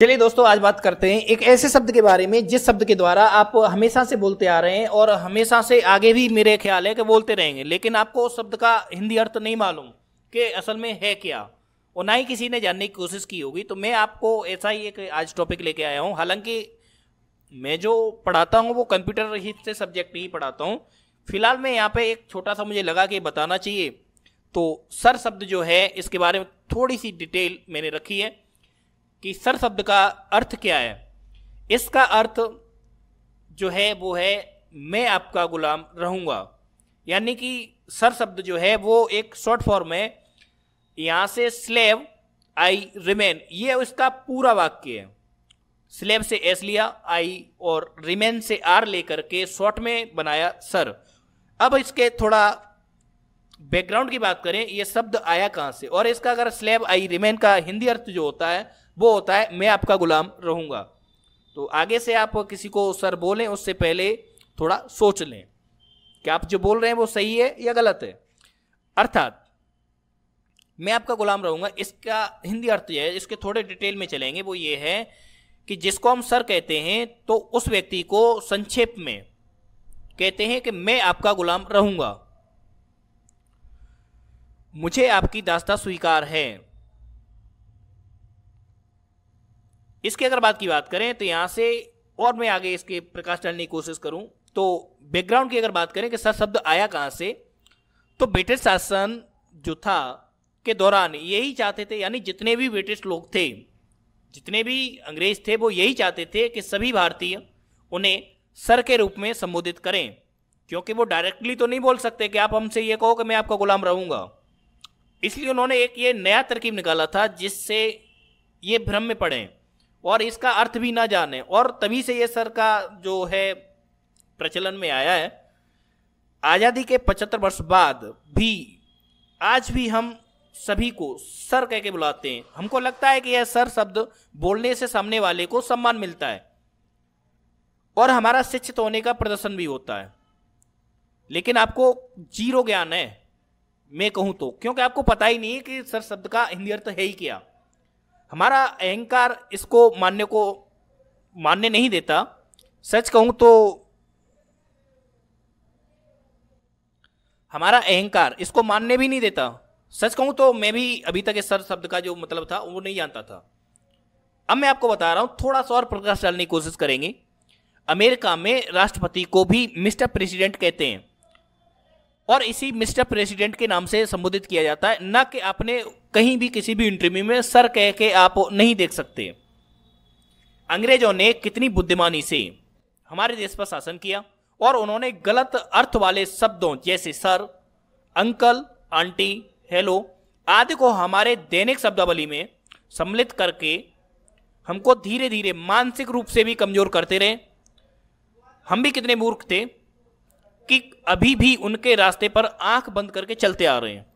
चलिए दोस्तों, आज बात करते हैं एक ऐसे शब्द के बारे में, जिस शब्द के द्वारा आप हमेशा से बोलते आ रहे हैं और हमेशा से आगे भी मेरे ख्याल है कि बोलते रहेंगे। लेकिन आपको उस शब्द का हिंदी अर्थ नहीं मालूम कि असल में है क्या। और ना ही किसी ने जानने की कोशिश की होगी तो मैं आपको ऐसा ही एक आज टॉपिक लेके आया हूँ। हालाँकि मैं जो पढ़ाता हूँ, वो कंप्यूटर ही से सब्जेक्ट ही पढ़ाता हूँ फ़िलहाल मैं यहाँ पे एक छोटा सा मुझे लगा कि बताना चाहिए। तो सर शब्द जो है, इसके बारे में थोड़ी सी डिटेल मैंने रखी है कि सर शब्द का अर्थ क्या है। इसका अर्थ जो है, वो है, मैं आपका गुलाम रहूँगा। यानी कि सर शब्द जो है, वो एक शॉर्ट फॉर्म है। यहाँ से स्लेव, आई रिमेन ये उसका पूरा वाक्य है। स्लेब से एस लिया, आई और रिमेन से आर लेकर के शॉर्ट में बनाया सर। अब इसके थोड़ा बैकग्राउंड की बात करें, ये शब्द आया कहाँ से? और इसका अगर स्लेब आई रिमेन का हिंदी अर्थ जो होता है, वो होता है, मैं आपका गुलाम रहूँगा। तो आगे से आप किसी को सर बोलें, उससे पहले थोड़ा सोच लें। कि आप जो बोल रहे हैं, वो सही है या गलत है? अर्थात, मैं आपका गुलाम रहूँगा, इसका हिंदी अर्थ यह है, इसके थोड़े डिटेल में चलेंगे, वो ये है कि जिसको हम सर कहते हैं तो उस व्यक्ति को संक्षेप में कहते हैं कि मैं आपका गुलाम रहूँगा। मुझे आपकी दास्ता स्वीकार है। इसके अगर बात की बात करें तो यहाँ से और मैं आगे इसके प्रकाश डालने की कोशिश करूँ तो बैकग्राउंड की अगर बात करें कि सर शब्द आया कहाँ से तो ब्रिटिश शासन जो था के दौरान यही चाहते थे, यानी जितने भी ब्रिटिश लोग थे, जितने भी अंग्रेज़ थे, वो यही चाहते थे कि सभी भारतीय उन्हें सर के रूप में संबोधित करें, क्योंकि वो डायरेक्टली तो नहीं बोल सकते कि आप हमसे ये कहो कि मैं आपका गुलाम रहूँगा। इसलिए उन्होंने एक ये नया तरकीब निकाला था, जिससे ये भ्रम में पड़े और इसका अर्थ भी ना जाने। और तभी से ये सर का जो है प्रचलन में आया है, आज़ादी के पचहत्तर वर्ष बाद भी, आज भी हम सभी को सर कह के बुलाते हैं। हमको लगता है कि यह सर शब्द बोलने से सामने वाले को सम्मान मिलता है। और हमारा शिक्षित होने का प्रदर्शन भी होता है। लेकिन आपको ज़ीरो ज्ञान है, मैं कहूँ तो। क्योंकि आपको पता ही नहीं है कि सर शब्द का हिंदी अर्थ है ही क्या। हमारा अहंकार इसको मानने को मानने नहीं देता। सच कहूँ तो हमारा अहंकार इसको मानने भी नहीं देता। सच कहूँ तो मैं भी अभी तक इस सर शब्द का जो मतलब था, वो नहीं जानता था। अब मैं आपको बता रहा हूँ, थोड़ा सा और प्रकाश डालने की कोशिश करेंगे। अमेरिका में राष्ट्रपति को भी मिस्टर प्रेसिडेंट कहते हैं। और इसी मिस्टर प्रेसिडेंट के नाम से संबोधित किया जाता है। न कि आपने कहीं भी किसी भी इंटरव्यू में सर कह के आप नहीं देख सकते। अंग्रेज़ों ने कितनी बुद्धिमानी से हमारे देश पर शासन किया और उन्होंने गलत अर्थ वाले शब्दों जैसे सर, अंकल, आंटी, हेलो आदि को हमारे दैनिक शब्दावली में सम्मिलित करके हमको धीरे धीरे मानसिक रूप से भी कमज़ोर करते रहे। हम भी कितने मूर्ख थे कि अभी भी उनके रास्ते पर आँख बंद करके चलते आ रहे हैं।